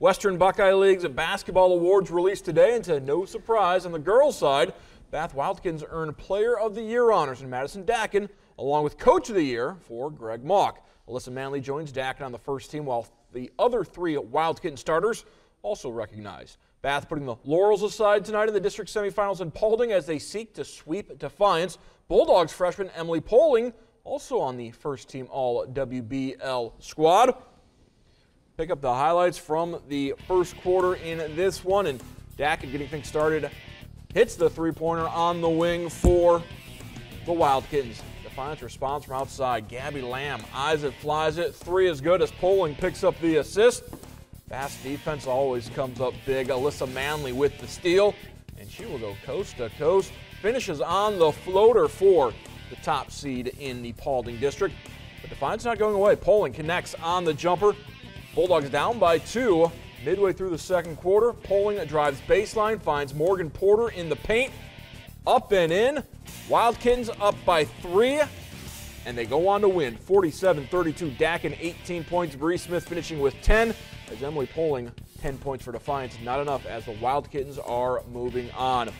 Western Buckeye League's basketball awards released today, and to no surprise on the girls' side, Bath Wildcats earned Player of the Year honors in Madison Dakin, along with Coach of the Year for Greg Mauck. Alyssa Manley joins Dakin on the first team, while the other three Wildcat starters also recognized. Bath putting the laurels aside tonight in the district semifinals in Paulding as they seek to sweep Defiance. Bulldogs freshman Emily Poling also on the first team All WBL squad pick up the highlights from the first quarter in this one. And Dakin getting things started hits the three-pointer on the wing for the Wildkittens. Defiance response from outside. Gabby Lamb eyes it, flies it. Three is good as Poling picks up the assist. Fast defense always comes up big. Alyssa Manley with the steal. And she will go coast to coast. Finishes on the floater for the top seed in the Paulding district. But Defiance not going away. Poling connects on the jumper. Bulldogs down by two midway through the second quarter. Poling drives baseline, finds Morgan Porter in the paint. Up and in. Wildkittens up by three, and they go on to win 47 32. Dakin 18 points. Bree Smith finishing with 10, as Emily Poling 10 points for Defiance. Not enough as the Wildkittens are moving on.